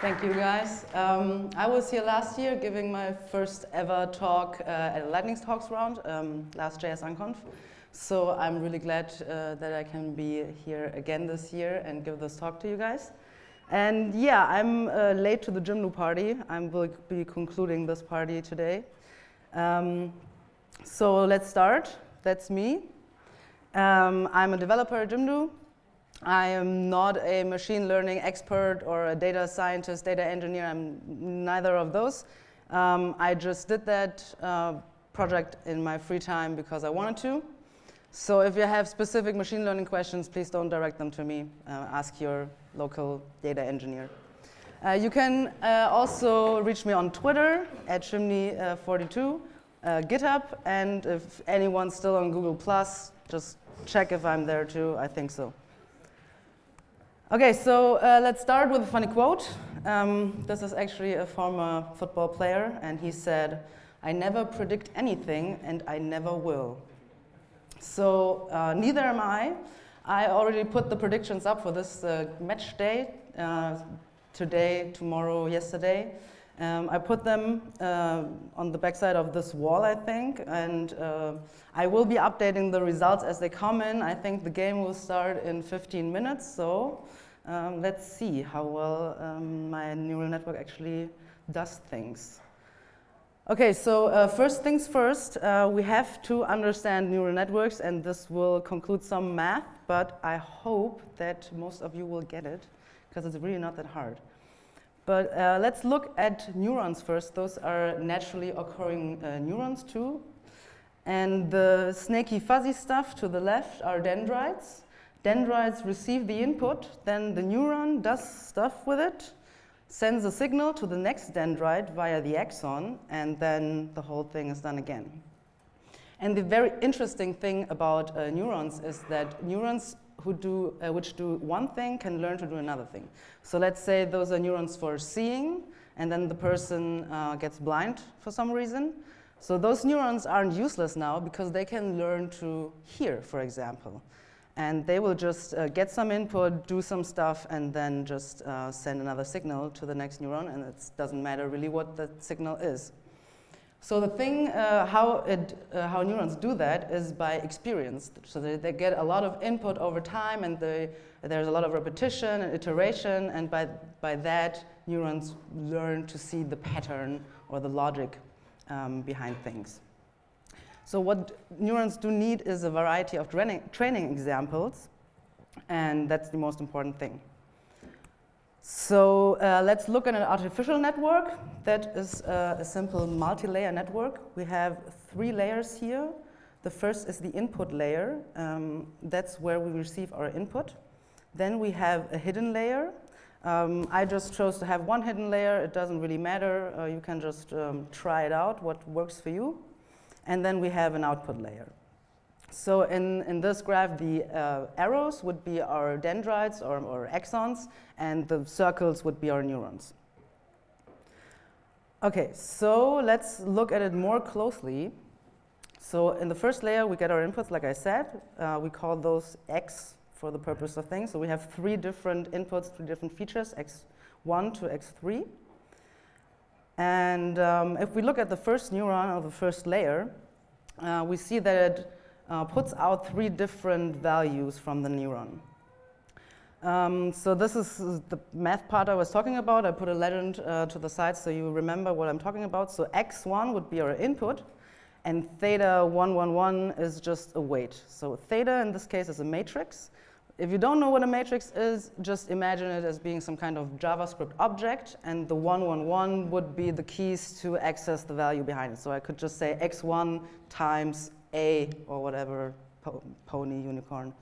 Thank you, guys. Um, I was here last year giving my first ever talk uh, at Lightning Talks round, um, last JS Unconf. So I'm really glad uh, that I can be here again this year and give this talk to you guys. And yeah, I'm uh, late to the Jimdo party. I will be concluding this party today. Um, so let's start. That's me. Um, I'm a developer at Jimdo. I am not a machine learning expert or a data scientist, data engineer. I'm neither of those. Um, I just did that uh, project in my free time because I wanted to. So if you have specific machine learning questions, please don't direct them to me. Uh, ask your local data engineer. Uh, you can uh, also reach me on Twitter at chimney42, uh, GitHub, and if anyone's still on Google+, just check if I'm there too. I think so. Okay, so uh, let's start with a funny quote. Um, this is actually a former football player, and he said, I never predict anything, and I never will. So uh, neither am I. I already put the predictions up for this uh, match day, uh, today, tomorrow, yesterday. Um, I put them uh, on the backside of this wall, I think, and uh, I will be updating the results as they come in. I think the game will start in 15 minutes, so um, let's see how well um, my neural network actually does things. Okay, so uh, first things first, uh, we have to understand neural networks, and this will conclude some math, but I hope that most of you will get it, because it's really not that hard. But uh, let's look at neurons first. Those are naturally occurring uh, neurons too. And the snaky fuzzy stuff to the left are dendrites. Dendrites receive the input, then the neuron does stuff with it, sends a signal to the next dendrite via the axon, and then the whole thing is done again. And the very interesting thing about uh, neurons is that neurons who do, uh, which do one thing can learn to do another thing. So let's say those are neurons for seeing, and then the person uh, gets blind for some reason. So those neurons aren't useless now because they can learn to hear, for example and they will just uh, get some input, do some stuff, and then just uh, send another signal to the next neuron, and it doesn't matter really what the signal is. So the thing, uh, how, it, uh, how neurons do that is by experience. So they, they get a lot of input over time, and they, there's a lot of repetition and iteration, and by, by that, neurons learn to see the pattern or the logic um, behind things. So what neurons do need is a variety of training, examples, and that's the most important thing. So uh, let's look at an artificial network. That is uh, a simple multi-layer network. We have three layers here. The first is the input layer. Um, that's where we receive our input. Then we have a hidden layer. Um, I just chose to have one hidden layer. It doesn't really matter. Uh, you can just um, try it out, what works for you and then we have an output layer. So in, in this graph, the uh, arrows would be our dendrites or, or axons, and the circles would be our neurons. Okay, so let's look at it more closely. So in the first layer, we get our inputs, like I said. Uh, we call those X for the purpose of things. So we have three different inputs, three different features, X1 to X3. And um, if we look at the first neuron of the first layer, uh, we see that it uh, puts out three different values from the neuron. Um, so this is the math part I was talking about. I put a legend uh, to the side so you remember what I'm talking about. So x1 would be our input, and theta 111 is just a weight. So theta in this case is a matrix, if you don't know what a matrix is, just imagine it as being some kind of JavaScript object, and the 111 would be the keys to access the value behind it. So I could just say x1 times a, or whatever, po pony, unicorn.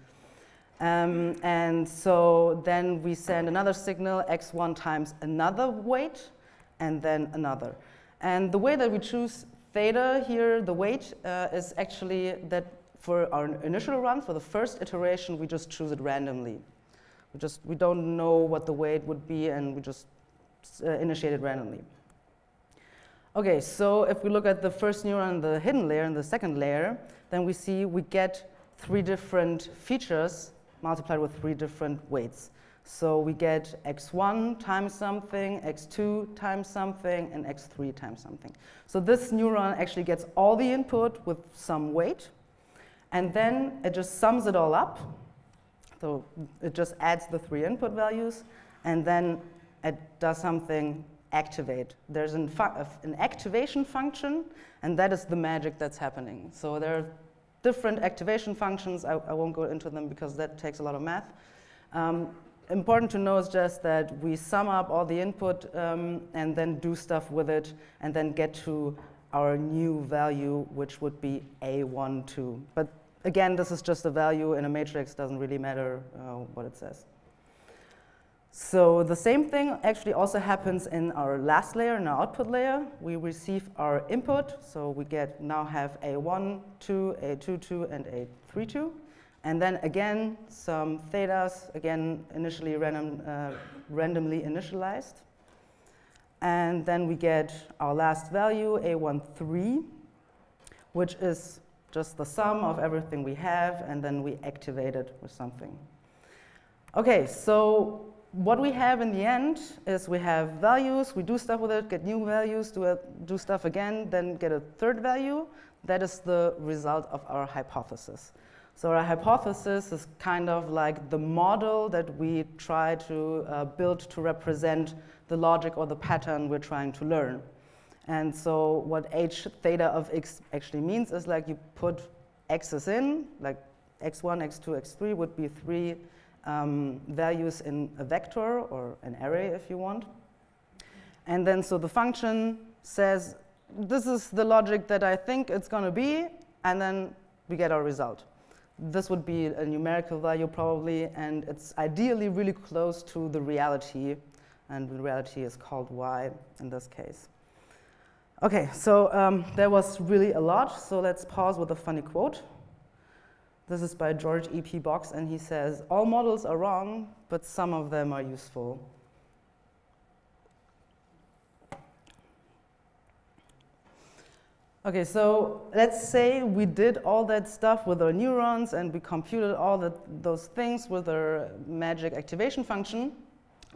Um, and so then we send another signal, x1 times another weight, and then another. And the way that we choose theta here, the weight, uh, is actually that for our initial run, for the first iteration, we just choose it randomly. We just, we don't know what the weight would be and we just uh, initiate it randomly. Okay, so if we look at the first neuron, in the hidden layer, and the second layer, then we see we get three different features multiplied with three different weights. So we get x1 times something, x2 times something, and x3 times something. So this neuron actually gets all the input with some weight, and then it just sums it all up. So it just adds the three input values, and then it does something activate. There's an, an activation function, and that is the magic that's happening. So there are different activation functions. I, I won't go into them because that takes a lot of math. Um, important to know is just that we sum up all the input um, and then do stuff with it and then get to our new value, which would be A12. But again, this is just a value in a matrix, doesn't really matter uh, what it says. So the same thing actually also happens in our last layer, in our output layer. We receive our input, so we get now have A1, 2, A2, 2, and A3, 2. And then again, some thetas, again, initially random, uh, randomly initialized. And then we get our last value, A13, which is just the sum of everything we have, and then we activate it with something. Okay, so what we have in the end is we have values, we do stuff with it, get new values, do, a, do stuff again, then get a third value. That is the result of our hypothesis. So our hypothesis is kind of like the model that we try to uh, build to represent the logic or the pattern we're trying to learn. And so what h theta of x actually means is like you put x's in, like x1, x2, x3 would be three um, values in a vector or an array if you want. And then so the function says, this is the logic that I think it's going to be, and then we get our result. This would be a numerical value probably, and it's ideally really close to the reality, and the reality is called y in this case. Okay, so um, there was really a lot, so let's pause with a funny quote. This is by George E.P. Box, and he says, All models are wrong, but some of them are useful. Okay, so let's say we did all that stuff with our neurons and we computed all the, those things with our magic activation function,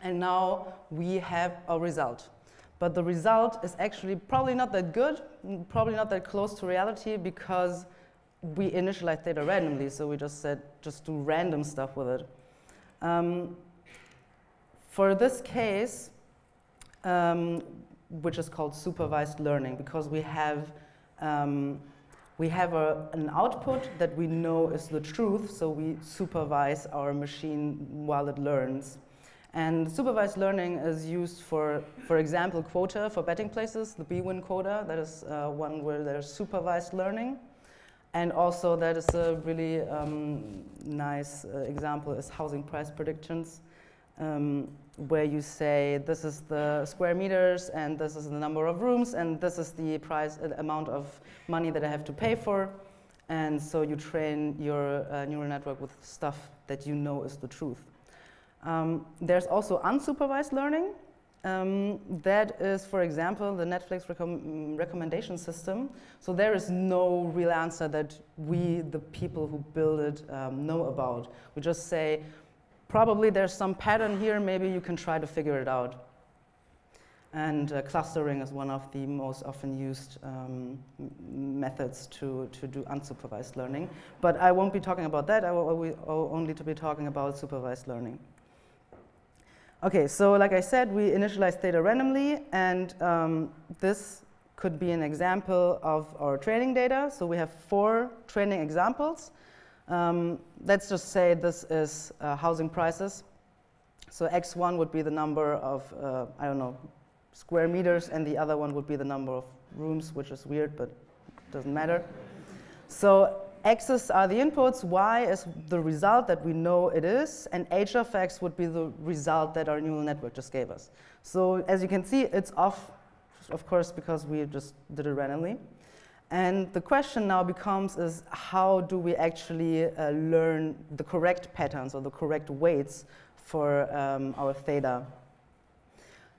and now we have a result. But the result is actually probably not that good, probably not that close to reality because we initialized theta randomly, so we just said just do random stuff with it. Um, for this case, um, which is called supervised learning, because we have um, we have a, an output that we know is the truth, so we supervise our machine while it learns. And supervised learning is used for, for example, quota for betting places, the BWIN quota, that is uh, one where there's supervised learning. And also that is a really um, nice uh, example is housing price predictions um, where you say this is the square meters and this is the number of rooms and this is the price uh, amount of money that I have to pay for. And so you train your uh, neural network with stuff that you know is the truth. Um, there's also unsupervised learning. Um, that is, for example, the Netflix recom recommendation system. So there is no real answer that we, the people who build it, um, know about. We just say, probably there's some pattern here, maybe you can try to figure it out. And uh, clustering is one of the most often used um, methods to, to do unsupervised learning. But I won't be talking about that, I will, will only to be talking about supervised learning. Okay, so like I said, we initialize theta randomly, and um, this could be an example of our training data. So we have four training examples. Um, let's just say this is uh, housing prices. So x1 would be the number of, uh, I don't know, square meters, and the other one would be the number of rooms, which is weird, but doesn't matter. So x's are the inputs, y is the result that we know it is, and h of x would be the result that our neural network just gave us. So as you can see, it's off, of course, because we just did it randomly. And the question now becomes is how do we actually uh, learn the correct patterns or the correct weights for um, our theta?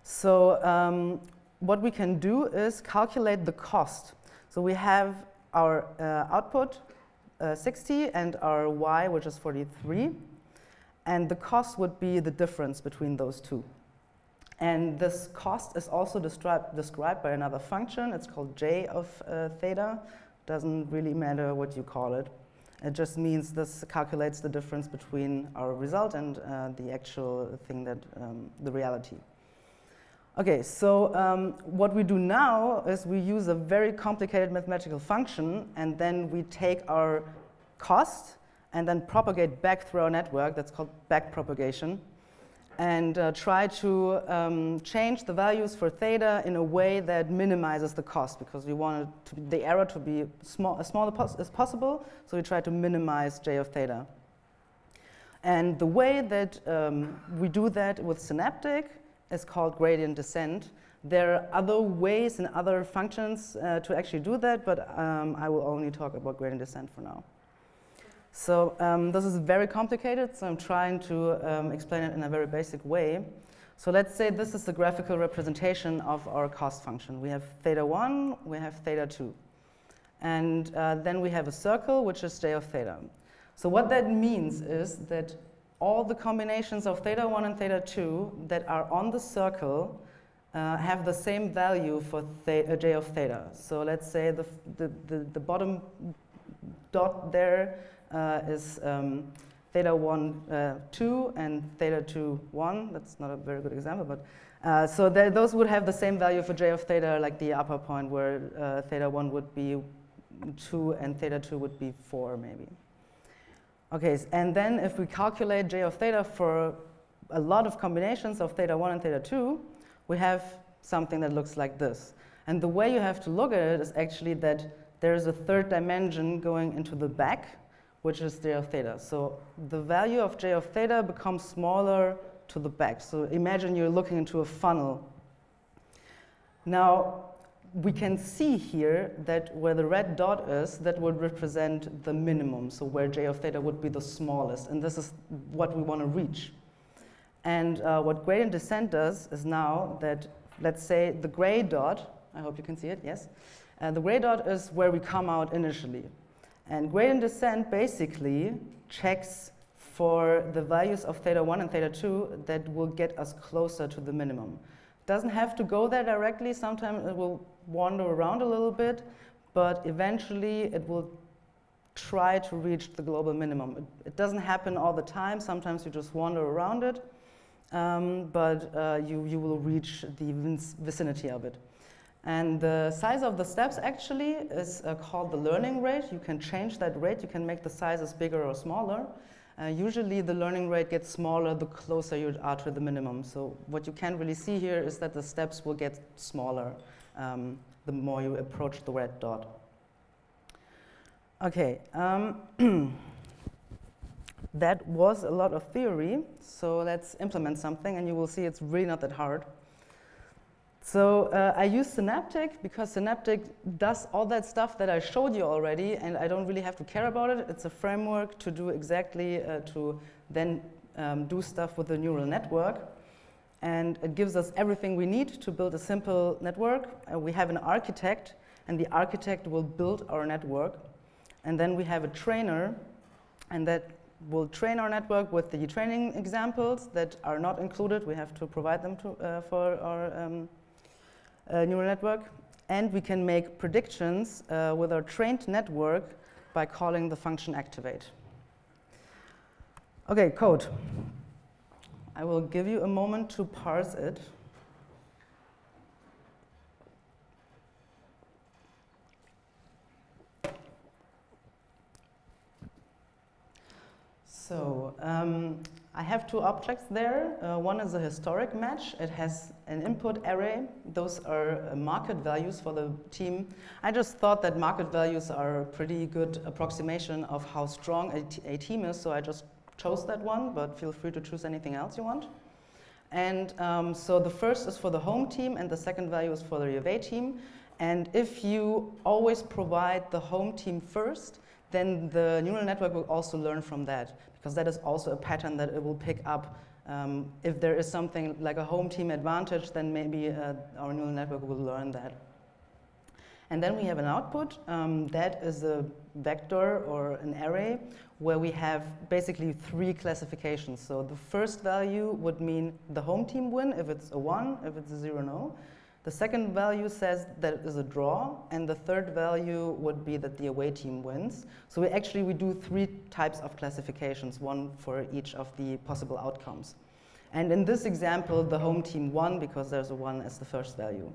So um, what we can do is calculate the cost. So we have our uh, output, uh, 60, and our y, which is 43. and the cost would be the difference between those two. And this cost is also described, described by another function. It's called j of uh, theta. Doesn't really matter what you call it. It just means this calculates the difference between our result and uh, the actual thing that, um, the reality. Okay, so um, what we do now is we use a very complicated mathematical function and then we take our cost and then propagate back through our network, that's called backpropagation, and uh, try to um, change the values for theta in a way that minimizes the cost because we want the error to be small, as small as possible, so we try to minimize j of theta. And the way that um, we do that with Synaptic is called gradient descent. There are other ways and other functions uh, to actually do that, but um, I will only talk about gradient descent for now. So um, this is very complicated, so I'm trying to um, explain it in a very basic way. So let's say this is the graphical representation of our cost function. We have theta 1, we have theta 2. And uh, then we have a circle, which is j of theta. So what that means is that all the combinations of theta 1 and theta 2 that are on the circle uh, have the same value for theta, uh, j of theta. So let's say the, the, the, the bottom dot there uh, is um, theta 1, uh, 2 and theta 2, 1. That's not a very good example, but uh, so those would have the same value for j of theta, like the upper point where uh, theta 1 would be 2 and theta 2 would be 4 maybe. Okay, and then if we calculate j of theta for a lot of combinations of theta 1 and theta 2, we have something that looks like this. And the way you have to look at it is actually that there is a third dimension going into the back which is j of theta. So the value of j of theta becomes smaller to the back. So imagine you're looking into a funnel. Now, we can see here that where the red dot is, that would represent the minimum, so where j of theta would be the smallest, and this is what we want to reach. And uh, what gradient descent does is now that, let's say the gray dot, I hope you can see it, yes? Uh, the gray dot is where we come out initially. And gradient descent basically checks for the values of theta 1 and theta 2 that will get us closer to the minimum. Doesn't have to go there directly, sometimes it will wander around a little bit, but eventually it will try to reach the global minimum. It, it doesn't happen all the time, sometimes you just wander around it, um, but uh, you, you will reach the vicinity of it. And the size of the steps actually is uh, called the learning rate. You can change that rate. You can make the sizes bigger or smaller. Uh, usually the learning rate gets smaller the closer you are to the minimum. So what you can really see here is that the steps will get smaller um, the more you approach the red dot. Okay, um, that was a lot of theory. So let's implement something and you will see it's really not that hard. So uh, I use Synaptic because Synaptic does all that stuff that I showed you already and I don't really have to care about it. It's a framework to do exactly, uh, to then um, do stuff with the neural network. And it gives us everything we need to build a simple network. Uh, we have an architect and the architect will build our network. And then we have a trainer and that will train our network with the training examples that are not included. We have to provide them to, uh, for our um, neural network. And we can make predictions uh, with our trained network by calling the function activate. Okay, code. I will give you a moment to parse it. So um, I have two objects there. Uh, one is a historic match. It has an input array. Those are uh, market values for the team. I just thought that market values are a pretty good approximation of how strong a, team is, so I just chose that one, but feel free to choose anything else you want. And um, so the first is for the home team, and the second value is for the away team. And if you always provide the home team first, then the neural network will also learn from that because that is also a pattern that it will pick up. Um, if there is something like a home team advantage, then maybe uh, our neural network will learn that. And then we have an output um, that is a vector or an array where we have basically three classifications. So the first value would mean the home team win if it's a 1, if it's a 0, no. The second value says that it is a draw, and the third value would be that the away team wins. So we actually we do three types of classifications, one for each of the possible outcomes. And in this example, the home team won because there's a 1 as the first value.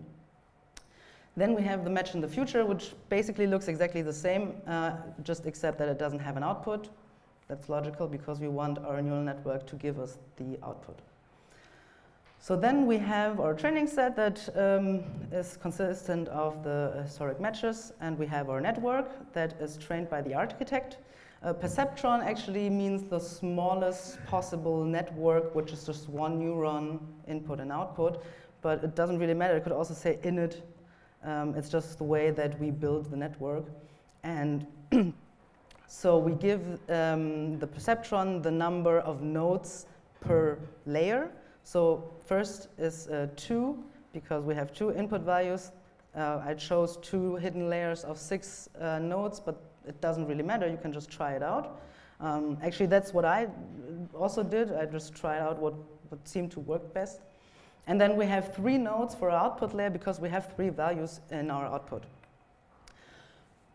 Then we have the match in the future, which basically looks exactly the same, uh, just except that it doesn't have an output. That's logical because we want our neural network to give us the output. So then we have our training set that um, is consistent of the historic matches, and we have our network that is trained by the architect. Uh, perceptron actually means the smallest possible network, which is just one neuron input and output, but it doesn't really matter. It could also say init um, it's just the way that we build the network. And so we give um, the perceptron the number of nodes per layer. So first is uh, two, because we have two input values. Uh, I chose two hidden layers of six uh, nodes, but it doesn't really matter. You can just try it out. Um, actually, that's what I also did. I just tried out what, what seemed to work best. And then we have three nodes for our output layer because we have three values in our output.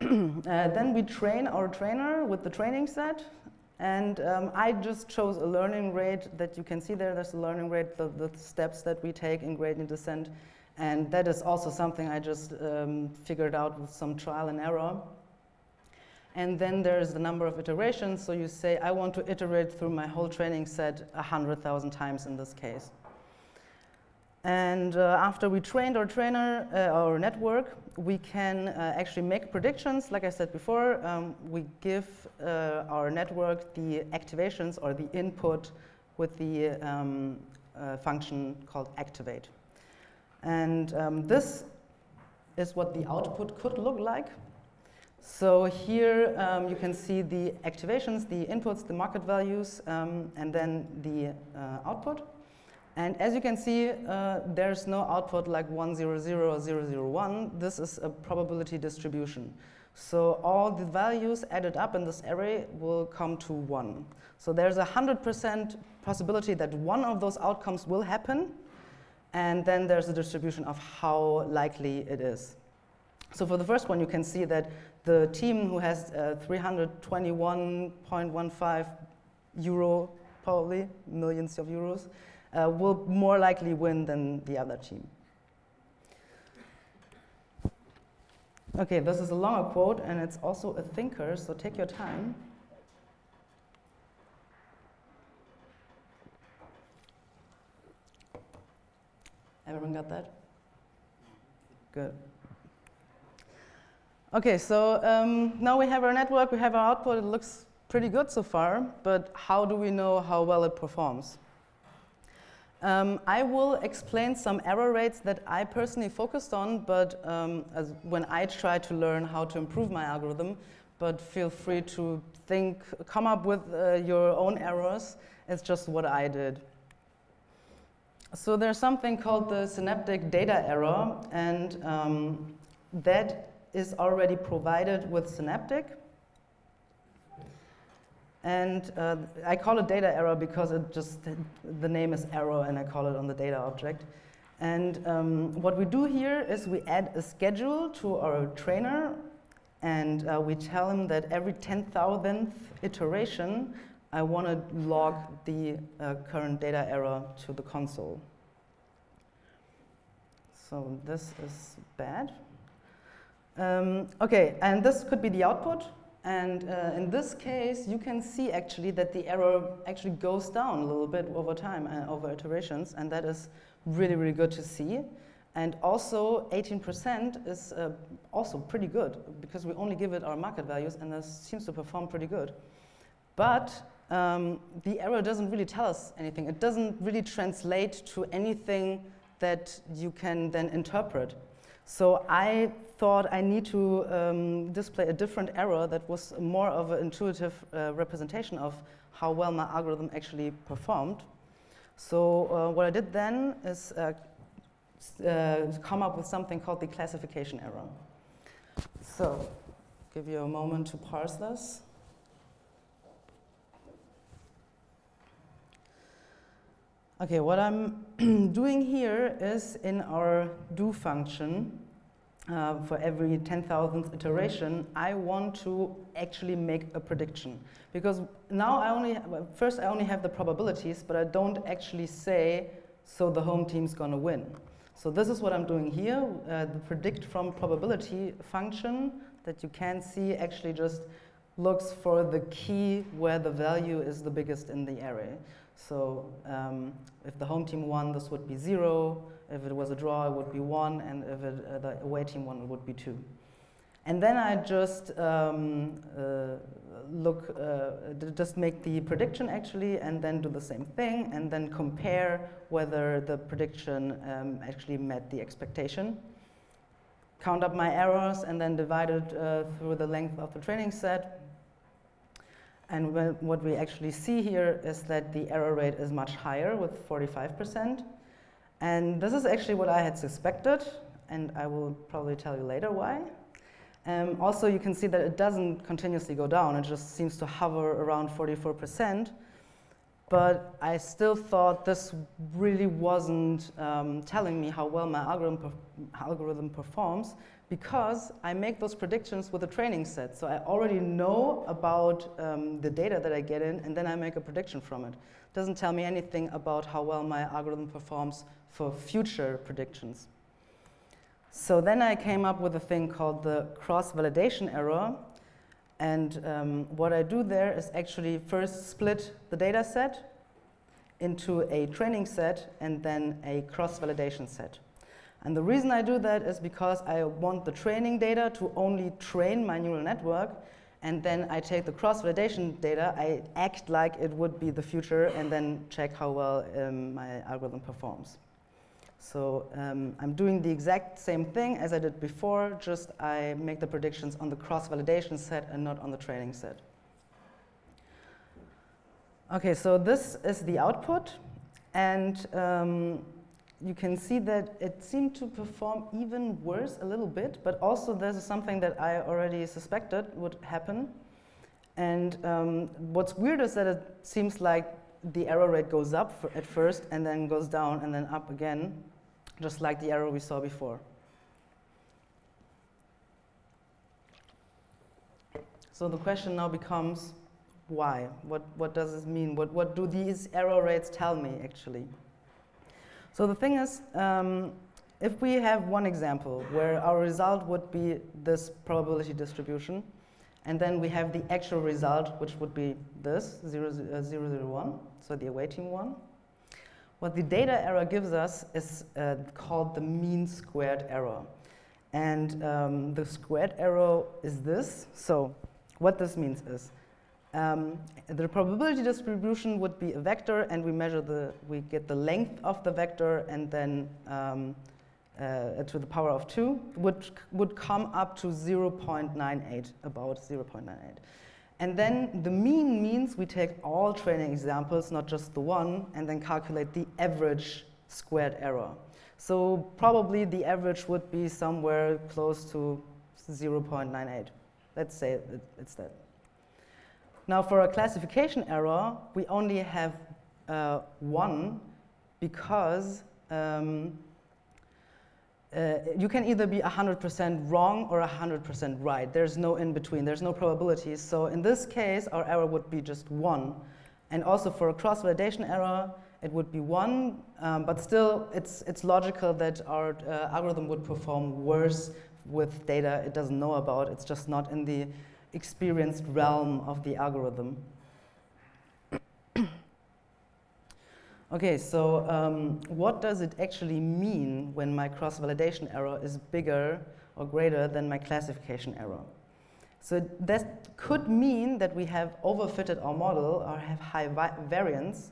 uh, then we train our trainer with the training set. And um, I just chose a learning rate that you can see there. There's a learning rate, the, the steps that we take in gradient descent. And that is also something I just um, figured out with some trial and error. And then there's the number of iterations. So you say, I want to iterate through my whole training set 100,000 times in this case. And uh, after we trained our trainer, uh, our network, we can uh, actually make predictions. Like I said before, um, we give uh, our network the activations or the input with the um, uh, function called activate. And um, this is what the output could look like. So here um, you can see the activations, the inputs, the market values, um, and then the uh, output. And as you can see, uh, there's no output like 100 or 001. This is a probability distribution. So all the values added up in this array will come to 1. So there's a 100% possibility that one of those outcomes will happen, and then there's a distribution of how likely it is. So for the first one, you can see that the team who has uh, 321.15 euro, probably, millions of euros, uh, will more likely win than the other team. Okay, this is a longer quote and it's also a thinker, so take your time. Everyone got that? Good. Okay, so um, now we have our network, we have our output, it looks pretty good so far, but how do we know how well it performs? Um, I will explain some error rates that I personally focused on, but um, when I try to learn how to improve my algorithm, but feel free to think, come up with uh, your own errors. It's just what I did. So there's something called the synaptic data error, and um, that is already provided with Synaptic. And uh, I call it data error because it just, the name is error and I call it on the data object. And um, what we do here is we add a schedule to our trainer and uh, we tell him that every 10,000th iteration, I want to log the uh, current data error to the console. So this is bad. Um, okay, and this could be the output. And uh, in this case, you can see actually that the error actually goes down a little bit over time, uh, over iterations, and that is really, really good to see. And also 18% is uh, also pretty good because we only give it our market values and this seems to perform pretty good. But um, the error doesn't really tell us anything. It doesn't really translate to anything that you can then interpret. So I thought I need to um, display a different error that was more of an intuitive uh, representation of how well my algorithm actually performed. So uh, what I did then is uh, uh come up with something called the classification error. So, give you a moment to parse this. Okay, what I'm doing here is in our do function, uh, for every 10,000th iteration, I want to actually make a prediction. Because now I only, first I only have the probabilities, but I don't actually say, so the home team's gonna win. So this is what I'm doing here. Uh, the predict from probability function that you can see actually just looks for the key where the value is the biggest in the array. So um, if the home team won, this would be zero. If it was a draw, it would be one. And if it, uh, the away team won, it would be two. And then I just um, uh, look, uh, just make the prediction actually, and then do the same thing, and then compare whether the prediction um, actually met the expectation. Count up my errors, and then divide it uh, through the length of the training set, and what we actually see here is that the error rate is much higher with 45%. And this is actually what I had suspected, and I will probably tell you later why. Um, also, you can see that it doesn't continuously go down. It just seems to hover around 44%. But I still thought this really wasn't um, telling me how well my algorithm, per algorithm performs because I make those predictions with a training set. So I already know about um, the data that I get in, and then I make a prediction from it. it. Doesn't tell me anything about how well my algorithm performs for future predictions. So then I came up with a thing called the cross-validation error. And um, what I do there is actually first split the data set into a training set and then a cross-validation set. And the reason I do that is because I want the training data to only train my neural network, and then I take the cross-validation data, I act like it would be the future, and then check how well um, my algorithm performs. So um, I'm doing the exact same thing as I did before, just I make the predictions on the cross-validation set and not on the training set. Okay, so this is the output, and um, you can see that it seemed to perform even worse a little bit, but also there's something that I already suspected would happen. And um, what's weird is that it seems like the error rate goes up at first and then goes down and then up again, just like the error we saw before. So the question now becomes, why? What, what does this mean? What, what do these error rates tell me, actually? So the thing is, um, if we have one example where our result would be this probability distribution, and then we have the actual result, which would be this, 0, uh, 0, 0 1, so the awaiting one. What the data error gives us is uh, called the mean squared error. And um, the squared error is this. So what this means is um, the probability distribution would be a vector, and we measure the, we get the length of the vector, and then um, uh, to the power of 2, which would come up to 0.98, about 0.98. And then the mean means we take all training examples, not just the one, and then calculate the average squared error. So probably the average would be somewhere close to 0.98. Let's say it's that. Now for a classification error, we only have uh, one because um, uh, you can either be 100% wrong or 100% right. There's no in between, there's no probabilities. So in this case, our error would be just one. And also for a cross-validation error, it would be one, um, but still it's, it's logical that our uh, algorithm would perform worse with data it doesn't know about. It's just not in the experienced realm of the algorithm. Okay, so um, what does it actually mean when my cross-validation error is bigger or greater than my classification error? So that could mean that we have overfitted our model or have high variance,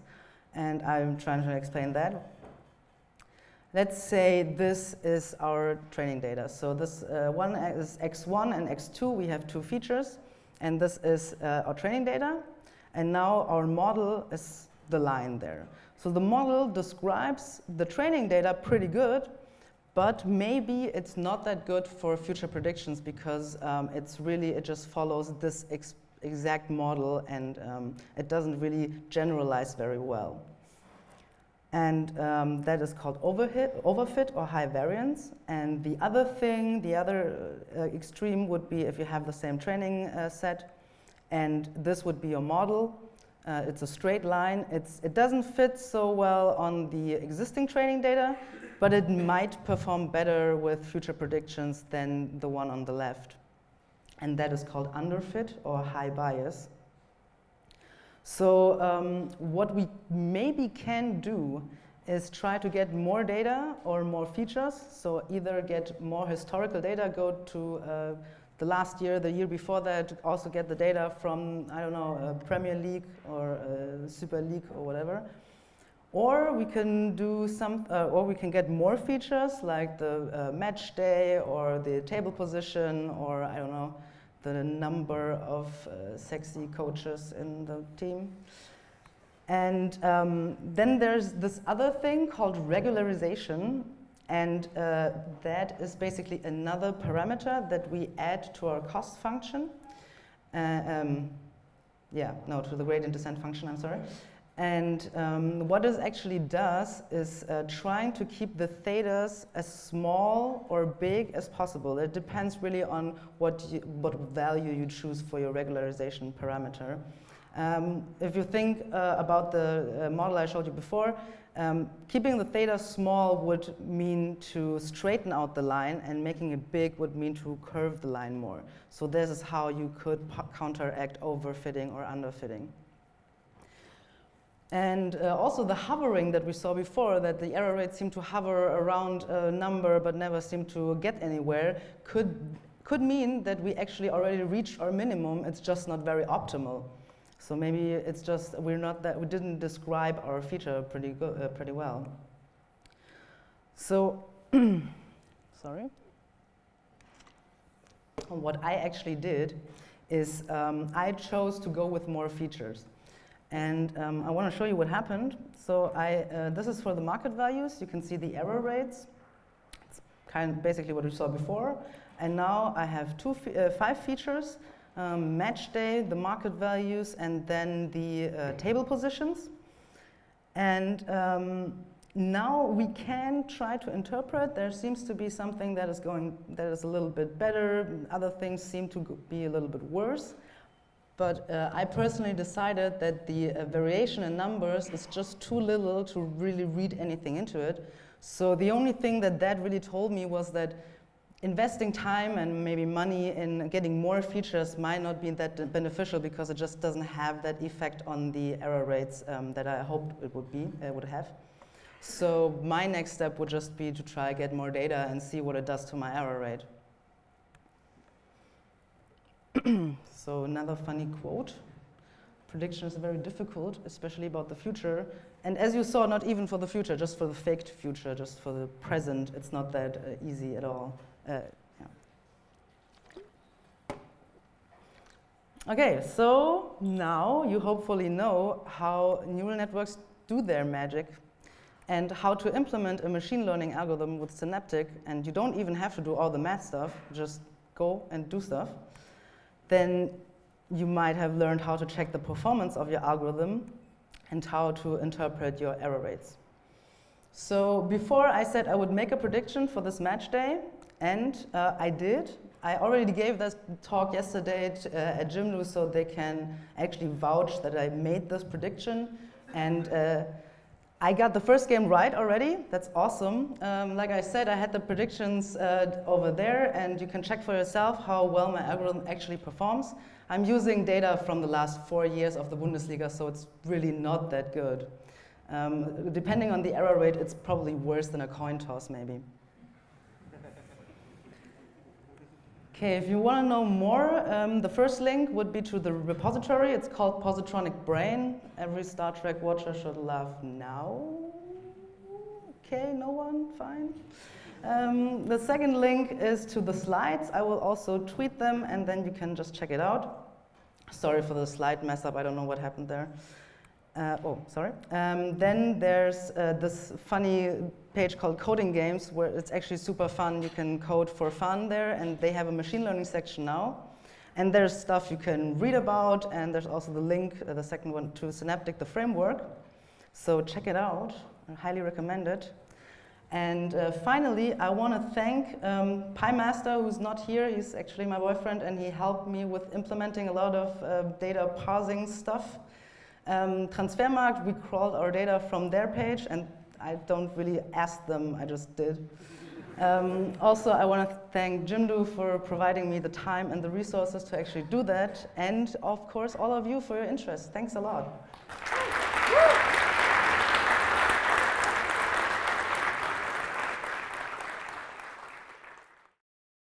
and I'm trying to explain that. Let's say this is our training data. So this uh, one is x1 and x2. We have two features. And this is uh, our training data. And now our model is the line there. So the model describes the training data pretty good, but maybe it's not that good for future predictions because um, it's really, it just follows this ex exact model and um, it doesn't really generalize very well. And um, that is called overhit, overfit or high variance. And the other thing, the other uh, extreme would be if you have the same training uh, set and this would be your model. Uh, it's a straight line. It's, it doesn't fit so well on the existing training data, but it might perform better with future predictions than the one on the left. And that is called underfit or high bias. So um, what we maybe can do is try to get more data or more features. So either get more historical data, go to uh, the last year, the year before that, also get the data from, I don't know, Premier League or Super League or whatever. Or we can do some, uh, or we can get more features like the uh, match day or the table position or I don't know, the number of uh, sexy coaches in the team. And um, then there's this other thing called regularization, and uh, that is basically another parameter that we add to our cost function. Uh, um, yeah, no, to the gradient descent function, I'm sorry. And um, what this actually does is uh, trying to keep the thetas as small or big as possible. It depends really on what, you, what value you choose for your regularization parameter. Um, if you think uh, about the uh, model I showed you before, um, keeping the theta small would mean to straighten out the line and making it big would mean to curve the line more. So this is how you could counteract overfitting or underfitting. And uh, also the hovering that we saw before, that the error rate seemed to hover around a number but never seemed to get anywhere, could, could mean that we actually already reached our minimum, it's just not very optimal. So maybe it's just we're not that we didn't describe our feature pretty uh, pretty well. So, sorry. What I actually did is um, I chose to go with more features. And um, I want to show you what happened. So I, uh, this is for the market values. You can see the error rates. It's kind of basically what we saw before. And now I have two, uh, five features um, match day, the market values, and then the uh, table positions. And um, now we can try to interpret. There seems to be something that is going that is a little bit better. Other things seem to be a little bit worse. But uh, I personally decided that the uh, variation in numbers is just too little to really read anything into it. So the only thing that that really told me was that investing time and maybe money in getting more features might not be that beneficial because it just doesn't have that effect on the error rates um, that I hoped it would be, it would have. So my next step would just be to try get more data and see what it does to my error rate. so another funny quote. Prediction is very difficult, especially about the future. And as you saw, not even for the future, just for the faked future, just for the present, it's not that uh, easy at all. Uh, yeah. Okay, so now you hopefully know how neural networks do their magic and how to implement a machine learning algorithm with Synaptic, and you don't even have to do all the math stuff, just go and do stuff, then you might have learned how to check the performance of your algorithm and how to interpret your error rates. So before I said I would make a prediction for this match day, and uh, I did. I already gave this talk yesterday uh, at Jimdo so they can actually vouch that I made this prediction. And uh, I got the first game right already. That's awesome. Um, like I said, I had the predictions uh, over there, and you can check for yourself how well my algorithm actually performs. I'm using data from the last four years of the Bundesliga, so it's really not that good. Um, depending on the error rate, it's probably worse than a coin toss, maybe. Okay, if you want to know more, um, the first link would be to the repository. It's called Positronic Brain. Every Star Trek watcher should laugh now. Okay, no one? Fine. Um, the second link is to the slides. I will also tweet them and then you can just check it out. Sorry for the slide mess up, I don't know what happened there. Uh, oh, sorry. Um, then there's uh, this funny page called Coding Games, where it's actually super fun. You can code for fun there, and they have a machine learning section now. And there's stuff you can read about, and there's also the link, uh, the second one, to Synaptic, the framework. So check it out. I highly recommend it. And uh, finally, I want to thank um, PyMaster, who's not here. He's actually my boyfriend, and he helped me with implementing a lot of uh, data parsing stuff. Um, Transfermarkt, we crawled our data from their page, and I don't really ask them, I just did. Um, also, I want to thank Jimdo for providing me the time and the resources to actually do that, and of course, all of you for your interest. Thanks a lot.